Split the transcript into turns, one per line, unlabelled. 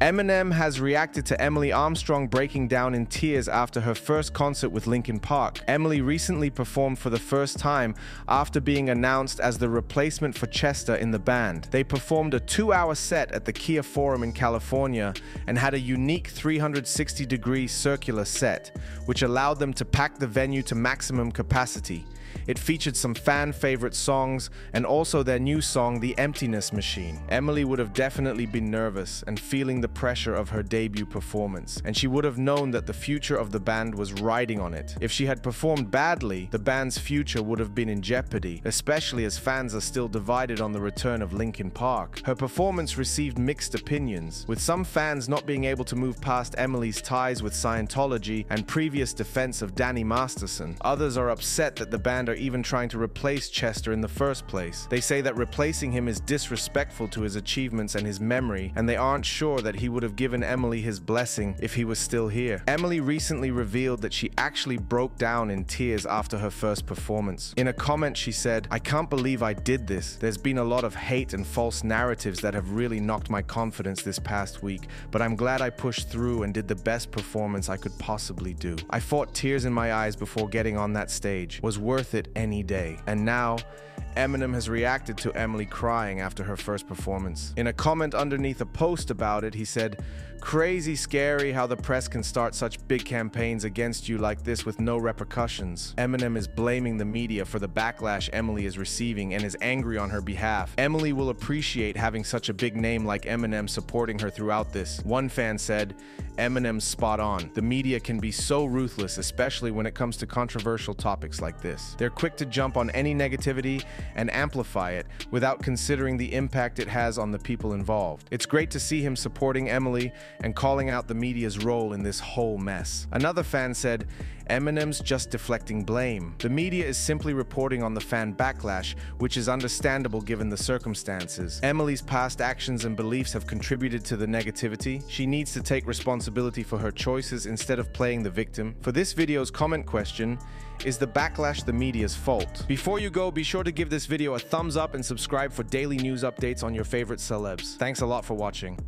Eminem has reacted to Emily Armstrong breaking down in tears after her first concert with Linkin Park. Emily recently performed for the first time after being announced as the replacement for Chester in the band. They performed a two-hour set at the Kia Forum in California and had a unique 360-degree circular set, which allowed them to pack the venue to maximum capacity. It featured some fan favorite songs and also their new song, The Emptiness Machine. Emily would have definitely been nervous and feeling the pressure of her debut performance, and she would have known that the future of the band was riding on it. If she had performed badly, the band's future would have been in jeopardy, especially as fans are still divided on the return of Linkin Park. Her performance received mixed opinions, with some fans not being able to move past Emily's ties with Scientology and previous defense of Danny Masterson. Others are upset that the band are even trying to replace Chester in the first place. They say that replacing him is disrespectful to his achievements and his memory, and they aren't sure that he would have given Emily his blessing if he was still here. Emily recently revealed that she actually broke down in tears after her first performance. In a comment, she said, I can't believe I did this. There's been a lot of hate and false narratives that have really knocked my confidence this past week, but I'm glad I pushed through and did the best performance I could possibly do. I fought tears in my eyes before getting on that stage. Was worth it any day. And now, Eminem has reacted to Emily crying after her first performance. In a comment underneath a post about it, he said, Crazy scary how the press can start such big campaigns against you like this with no repercussions. Eminem is blaming the media for the backlash Emily is receiving and is angry on her behalf. Emily will appreciate having such a big name like Eminem supporting her throughout this. One fan said, Eminem's spot on. The media can be so ruthless, especially when it comes to controversial topics like this. They're quick to jump on any negativity and amplify it without considering the impact it has on the people involved. It's great to see him supporting Emily and calling out the media's role in this whole mess. Another fan said, Eminem's just deflecting blame. The media is simply reporting on the fan backlash, which is understandable given the circumstances. Emily's past actions and beliefs have contributed to the negativity. She needs to take responsibility for her choices instead of playing the victim. For this video's comment question, is the backlash the media's fault? Before you go, be sure to give this video a thumbs up and subscribe for daily news updates on your favorite celebs. Thanks a lot for watching.